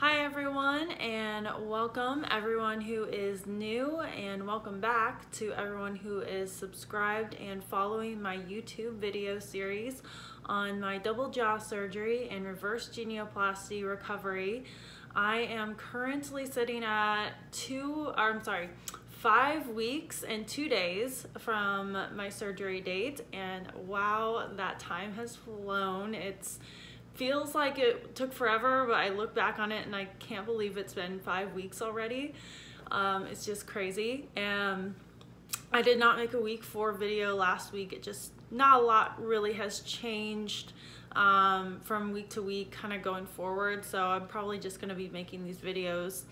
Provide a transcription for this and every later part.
Hi everyone and welcome everyone who is new and welcome back to everyone who is subscribed and following my YouTube video series on my double jaw surgery and reverse genioplasty recovery. I am currently sitting at two, I'm sorry, five weeks and two days from my surgery date and wow that time has flown it's feels like it took forever but I look back on it and I can't believe it's been five weeks already. Um, it's just crazy. And I did not make a week four video last week. It just not a lot really has changed um, from week to week kind of going forward. So I'm probably just gonna be making these videos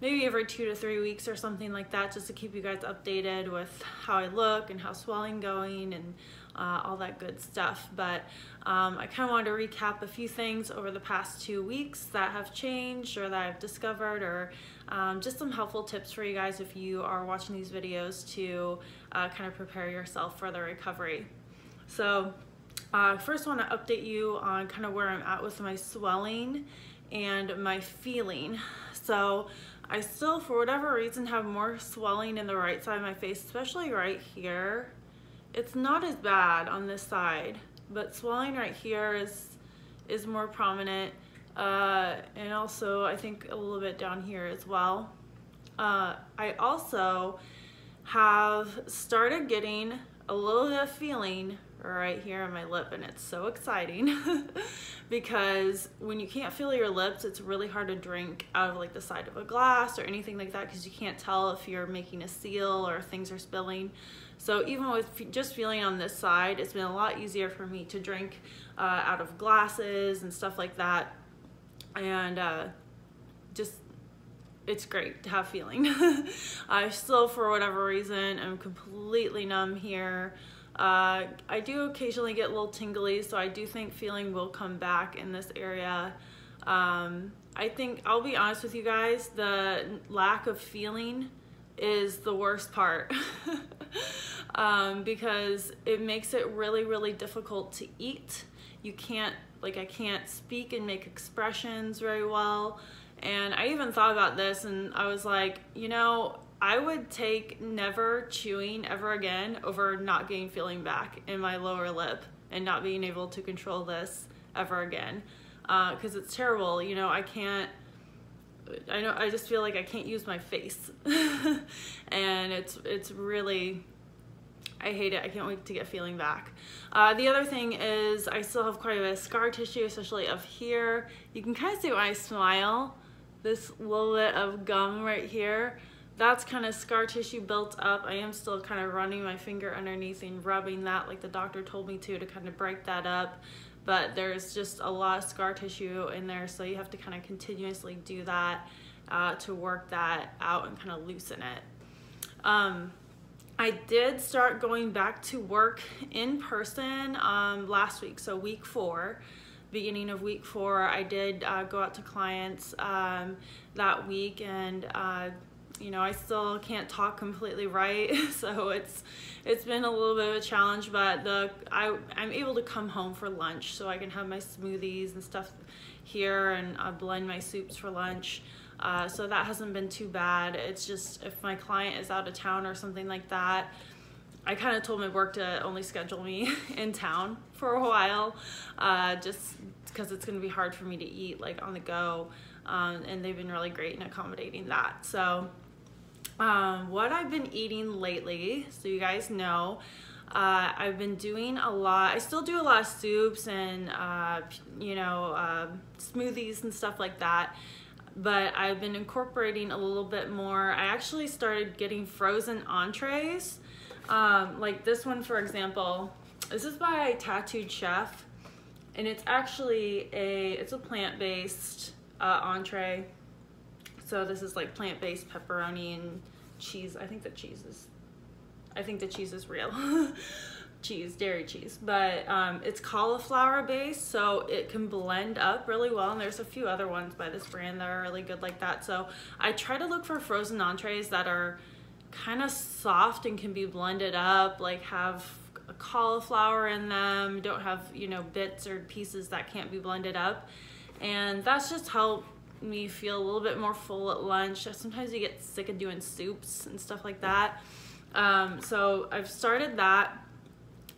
maybe every two to three weeks or something like that just to keep you guys updated with how I look and how swelling going and uh, all that good stuff. But um, I kind of wanted to recap a few things over the past two weeks that have changed or that I've discovered or um, just some helpful tips for you guys if you are watching these videos to uh, kind of prepare yourself for the recovery. So uh, first want to update you on kind of where I'm at with my swelling and my feeling. So I still, for whatever reason, have more swelling in the right side of my face, especially right here. It's not as bad on this side, but swelling right here is, is more prominent. Uh, and also, I think a little bit down here as well. Uh, I also have started getting a little bit of feeling right here on my lip and it's so exciting because when you can't feel your lips it's really hard to drink out of like the side of a glass or anything like that because you can't tell if you're making a seal or things are spilling. So even with just feeling on this side it's been a lot easier for me to drink uh, out of glasses and stuff like that. And uh, just it's great to have feeling. I still, for whatever reason, am completely numb here. Uh, I do occasionally get a little tingly, so I do think feeling will come back in this area. Um, I think, I'll be honest with you guys, the lack of feeling is the worst part um, because it makes it really, really difficult to eat. You can't, like I can't speak and make expressions very well. And I even thought about this and I was like, you know, I would take never chewing ever again over not getting feeling back in my lower lip and not being able to control this ever again. Because uh, it's terrible, you know, I can't, I know, I just feel like I can't use my face. and it's, it's really, I hate it. I can't wait to get feeling back. Uh, the other thing is I still have quite a bit of scar tissue, especially up here. You can kind of see when I smile, this little bit of gum right here that's kind of scar tissue built up. I am still kind of running my finger underneath and rubbing that like the doctor told me to to kind of break that up. But there's just a lot of scar tissue in there so you have to kind of continuously do that uh, to work that out and kind of loosen it. Um, I did start going back to work in person um, last week, so week four beginning of week four, I did uh, go out to clients um, that week and uh, you know, I still can't talk completely right, so it's it's been a little bit of a challenge. But the I I'm able to come home for lunch, so I can have my smoothies and stuff here, and I blend my soups for lunch. Uh, so that hasn't been too bad. It's just if my client is out of town or something like that, I kind of told my work to only schedule me in town for a while, uh, just because it's going to be hard for me to eat like on the go. Um, and they've been really great in accommodating that. So um, what I've been eating lately, so you guys know, uh, I've been doing a lot, I still do a lot of soups and, uh, you know, uh, smoothies and stuff like that, but I've been incorporating a little bit more. I actually started getting frozen entrees, um, like this one, for example. This is by Tattooed Chef, and it's actually a, it's a plant-based uh, entree so this is like plant-based pepperoni and cheese. I think the cheese is, I think the cheese is real. cheese, dairy cheese, but um, it's cauliflower based, so it can blend up really well. And there's a few other ones by this brand that are really good like that. So I try to look for frozen entrees that are kind of soft and can be blended up, like have cauliflower in them, don't have, you know, bits or pieces that can't be blended up. And that's just helped me feel a little bit more full at lunch. Sometimes you get sick of doing soups and stuff like that. Um, so I've started that.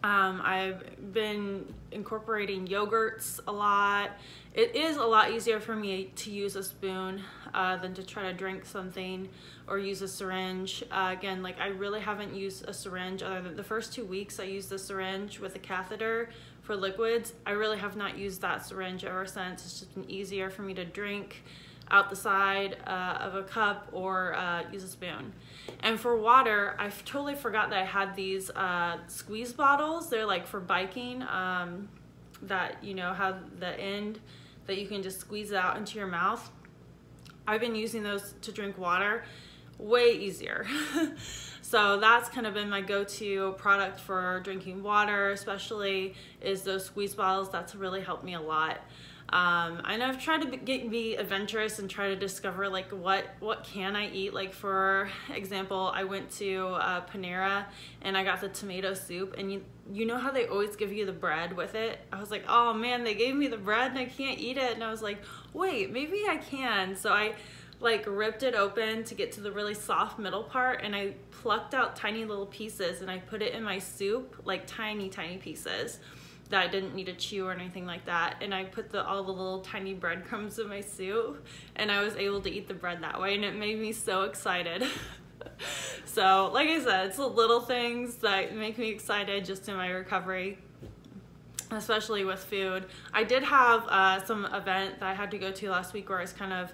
Um, I've been incorporating yogurts a lot. It is a lot easier for me to use a spoon uh, than to try to drink something or use a syringe. Uh, again, like I really haven't used a syringe other than the first two weeks I used the syringe with a catheter for liquids. I really have not used that syringe ever since. It's just been easier for me to drink out the side uh, of a cup or uh, use a spoon. And for water, I totally forgot that I had these uh, squeeze bottles. They're like for biking um, that, you know, have the end that you can just squeeze it out into your mouth. I've been using those to drink water way easier. so that's kind of been my go-to product for drinking water, especially is those squeeze bottles. That's really helped me a lot. Um, and I've tried to get, be adventurous and try to discover like what what can I eat. Like for example, I went to uh, Panera and I got the tomato soup, and you you know how they always give you the bread with it. I was like, oh man, they gave me the bread and I can't eat it, and I was like, wait, maybe I can. So I like ripped it open to get to the really soft middle part and I plucked out tiny little pieces and I put it in my soup, like tiny, tiny pieces that I didn't need to chew or anything like that. And I put the, all the little tiny breadcrumbs in my soup and I was able to eat the bread that way and it made me so excited. so like I said, it's the little things that make me excited just in my recovery especially with food. I did have uh, some event that I had to go to last week where I was kind of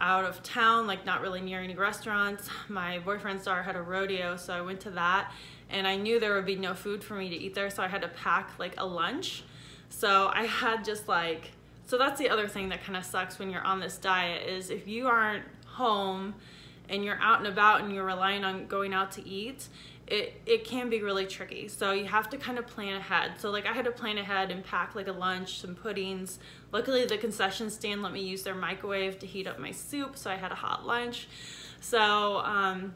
out of town, like not really near any restaurants. My boyfriend's daughter had a rodeo, so I went to that and I knew there would be no food for me to eat there, so I had to pack like a lunch. So I had just like, so that's the other thing that kind of sucks when you're on this diet is if you aren't home and you're out and about and you're relying on going out to eat, it, it can be really tricky. So you have to kind of plan ahead. So like I had to plan ahead and pack like a lunch, some puddings. Luckily the concession stand let me use their microwave to heat up my soup. So I had a hot lunch. So um,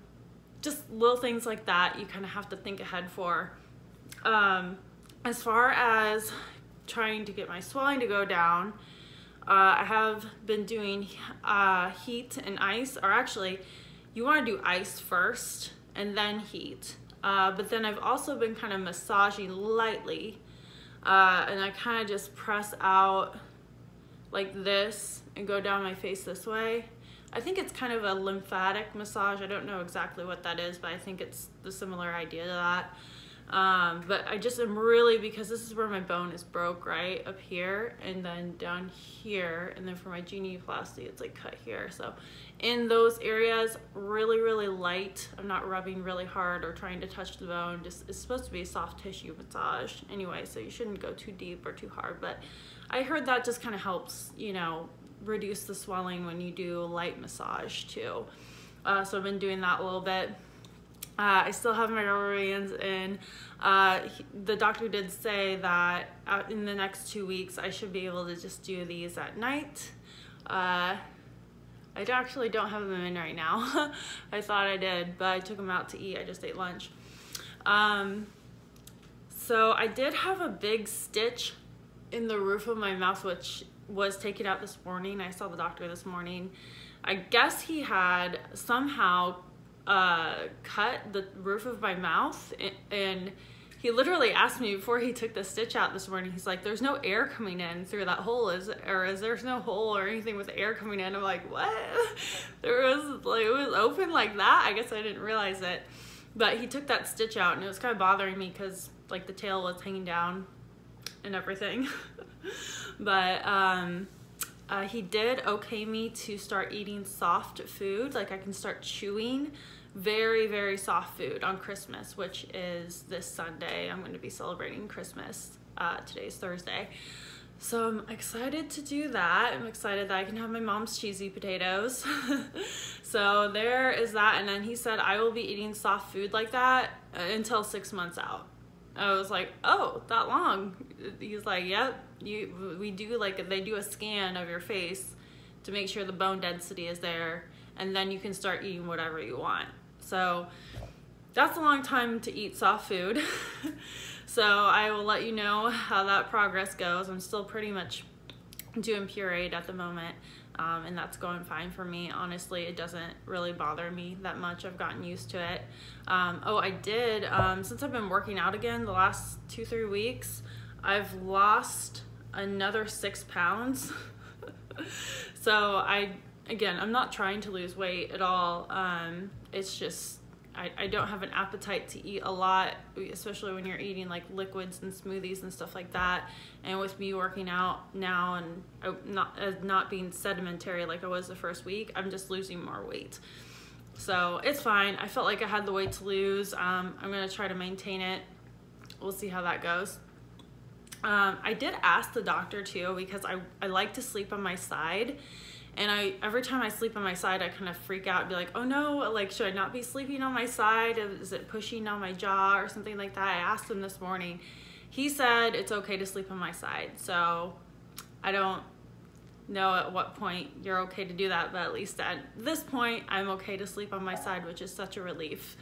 just little things like that you kind of have to think ahead for. Um, as far as trying to get my swelling to go down, uh, I have been doing uh, heat and ice, or actually, you want to do ice first and then heat. Uh, but then I've also been kind of massaging lightly uh, and I kind of just press out like this and go down my face this way. I think it's kind of a lymphatic massage. I don't know exactly what that is, but I think it's the similar idea to that. Um, but I just am really, because this is where my bone is broke, right? Up here and then down here. And then for my genioplasty, it's like cut here. So in those areas, really, really light. I'm not rubbing really hard or trying to touch the bone. Just It's supposed to be a soft tissue massage anyway, so you shouldn't go too deep or too hard. But I heard that just kind of helps, you know, reduce the swelling when you do light massage too. Uh, so I've been doing that a little bit. Uh, I still have my rubber bands in. Uh, he, the doctor did say that in the next two weeks I should be able to just do these at night. Uh, I actually don't have them in right now. I thought I did, but I took them out to eat. I just ate lunch. Um, so I did have a big stitch in the roof of my mouth, which was taken out this morning. I saw the doctor this morning. I guess he had somehow uh, cut the roof of my mouth and he literally asked me before he took the stitch out this morning he's like there's no air coming in through that hole is or is there's no hole or anything with air coming in? I'm like what? There was like it was open like that. I guess i didn't realize it. But he took that stitch out and it was kind of bothering me because like the tail was hanging down and everything but um uh, he did okay me to start eating soft food like i can start chewing very, very soft food on Christmas, which is this Sunday. I'm going to be celebrating Christmas. Uh, today's Thursday. So I'm excited to do that. I'm excited that I can have my mom's cheesy potatoes. so there is that. And then he said I will be eating soft food like that uh, until six months out. I was like, oh, that long? He's like, yep. You, we do like they do a scan of your face to make sure the bone density is there, and then you can start eating whatever you want. So that's a long time to eat soft food. so I will let you know how that progress goes. I'm still pretty much doing pureed at the moment. Um, and that's going fine for me. Honestly, it doesn't really bother me that much. I've gotten used to it. Um, oh, I did. Um, since I've been working out again the last two, three weeks, I've lost another six pounds. so I, again, I'm not trying to lose weight at all. Um, it's just I, I don't have an appetite to eat a lot, especially when you're eating like liquids and smoothies and stuff like that. And with me working out now and uh, not uh, not being sedimentary like I was the first week, I'm just losing more weight. So it's fine. I felt like I had the weight to lose. Um, I'm gonna try to maintain it. We'll see how that goes. Um, I did ask the doctor too because I, I like to sleep on my side and I every time I sleep on my side, I kind of freak out and be like, oh no, like should I not be sleeping on my side? Is it pushing on my jaw or something like that? I asked him this morning. He said it's okay to sleep on my side. So I don't know at what point you're okay to do that, but at least at this point, I'm okay to sleep on my side, which is such a relief.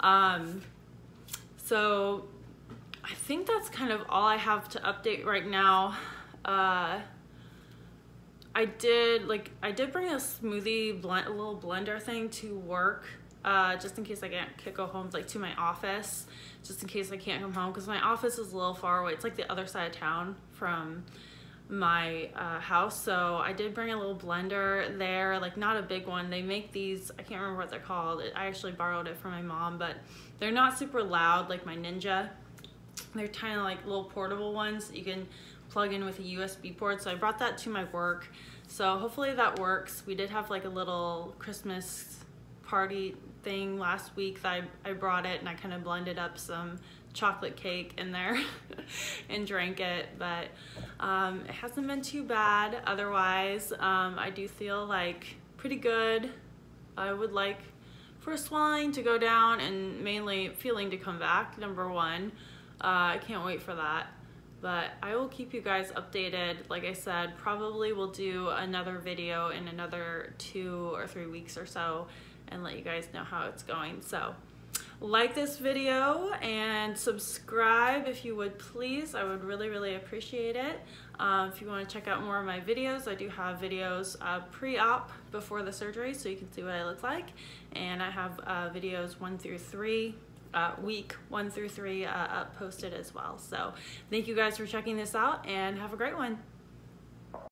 Um, so I think that's kind of all I have to update right now. Uh, I did like I did bring a smoothie blend, a little blender thing to work, uh, just in case I can't, can't go home, like to my office, just in case I can't come home because my office is a little far away. It's like the other side of town from my uh, house. So I did bring a little blender there, like not a big one. They make these, I can't remember what they're called. I actually borrowed it from my mom, but they're not super loud like my Ninja. They're kind of like little portable ones you can plug in with a USB port. So I brought that to my work. So hopefully that works. We did have like a little Christmas party thing last week that I, I brought it and I kind of blended up some chocolate cake in there and drank it but um, it hasn't been too bad otherwise um, I do feel like pretty good I would like for swelling to go down and mainly feeling to come back number one uh, I can't wait for that but I will keep you guys updated. Like I said, probably we'll do another video in another two or three weeks or so and let you guys know how it's going. So like this video and subscribe if you would please. I would really, really appreciate it. Um, if you want to check out more of my videos, I do have videos uh, pre-op before the surgery so you can see what I look like. And I have uh, videos one through three uh, week one through three uh, up posted as well. So thank you guys for checking this out and have a great one.